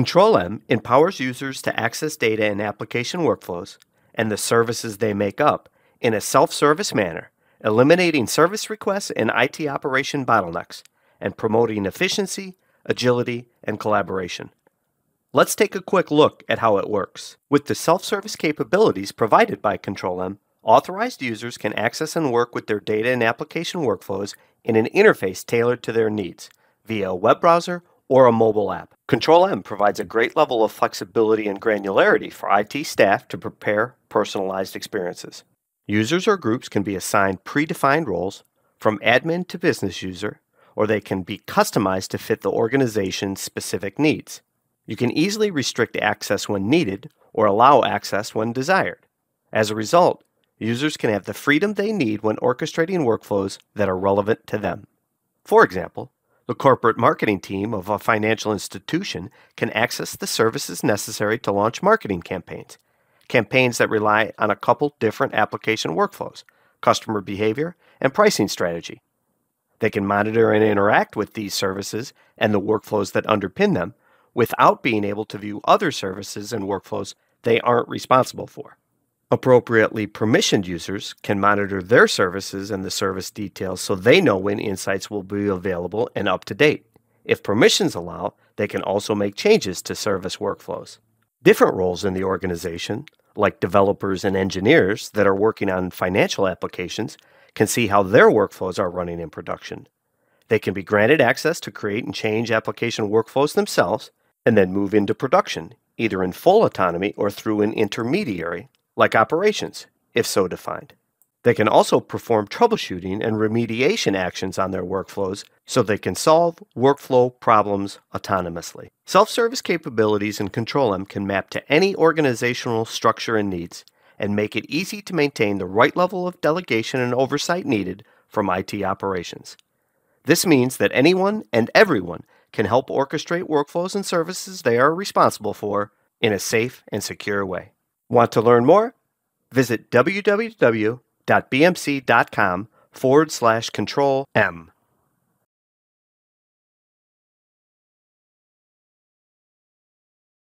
Control M empowers users to access data and application workflows and the services they make up in a self service manner, eliminating service requests and IT operation bottlenecks, and promoting efficiency, agility, and collaboration. Let's take a quick look at how it works. With the self service capabilities provided by Control M, authorized users can access and work with their data and application workflows in an interface tailored to their needs via a web browser or a mobile app. Control M provides a great level of flexibility and granularity for IT staff to prepare personalized experiences. Users or groups can be assigned predefined roles from admin to business user, or they can be customized to fit the organization's specific needs. You can easily restrict access when needed or allow access when desired. As a result, users can have the freedom they need when orchestrating workflows that are relevant to them. For example, the corporate marketing team of a financial institution can access the services necessary to launch marketing campaigns, campaigns that rely on a couple different application workflows, customer behavior, and pricing strategy. They can monitor and interact with these services and the workflows that underpin them without being able to view other services and workflows they aren't responsible for. Appropriately permissioned users can monitor their services and the service details so they know when insights will be available and up to date. If permissions allow, they can also make changes to service workflows. Different roles in the organization, like developers and engineers that are working on financial applications, can see how their workflows are running in production. They can be granted access to create and change application workflows themselves and then move into production, either in full autonomy or through an intermediary like operations, if so defined. They can also perform troubleshooting and remediation actions on their workflows so they can solve workflow problems autonomously. Self service capabilities in Control M can map to any organizational structure and needs and make it easy to maintain the right level of delegation and oversight needed from IT operations. This means that anyone and everyone can help orchestrate workflows and services they are responsible for in a safe and secure way. Want to learn more? Visit www.bmc.com forward slash control M.